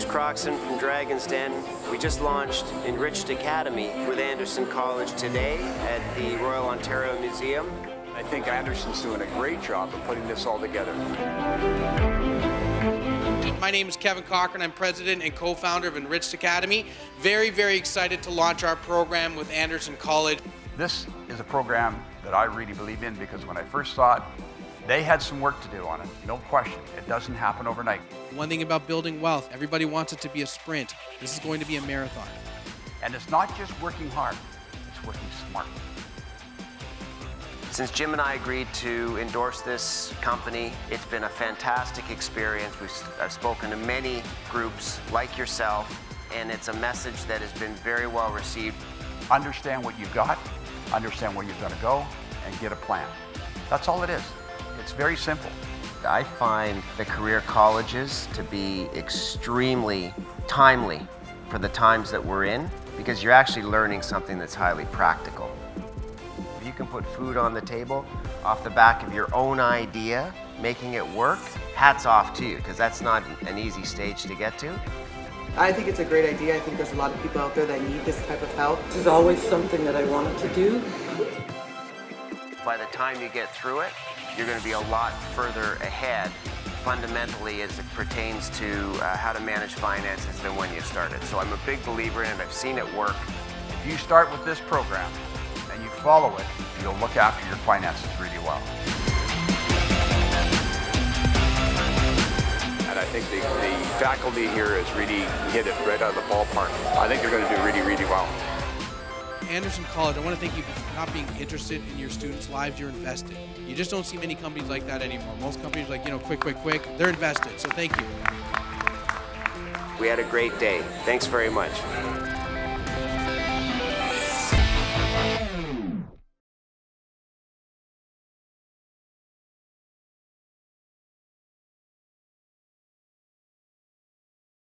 Bruce Croxon from Dragon's Den. We just launched Enriched Academy with Anderson College today at the Royal Ontario Museum. I think Anderson's doing a great job of putting this all together. My name is Kevin Cochran. I'm president and co-founder of Enriched Academy. Very, very excited to launch our program with Anderson College. This is a program that I really believe in because when I first saw it, they had some work to do on it, no question. It doesn't happen overnight. One thing about building wealth, everybody wants it to be a sprint. This is going to be a marathon. And it's not just working hard, it's working smart. Since Jim and I agreed to endorse this company, it's been a fantastic experience. We've, I've spoken to many groups like yourself, and it's a message that has been very well received. Understand what you've got, understand where you're going to go, and get a plan. That's all it is. It's very simple. I find the career colleges to be extremely timely for the times that we're in because you're actually learning something that's highly practical. If you can put food on the table off the back of your own idea, making it work, hats off to you because that's not an easy stage to get to. I think it's a great idea. I think there's a lot of people out there that need this type of help. This is always something that I wanted to do. By the time you get through it, you're going to be a lot further ahead fundamentally as it pertains to uh, how to manage finances than when you started. So I'm a big believer in it. I've seen it work. If you start with this program and you follow it, you'll look after your finances really well. And I think the, the faculty here has really hit it right out of the ballpark. I think they're going to do really, really well. Anderson College, I want to thank you for not being interested in your students' lives, you're invested. You just don't see many companies like that anymore. Most companies like, you know, quick, quick, quick, they're invested. So thank you. We had a great day. Thanks very much.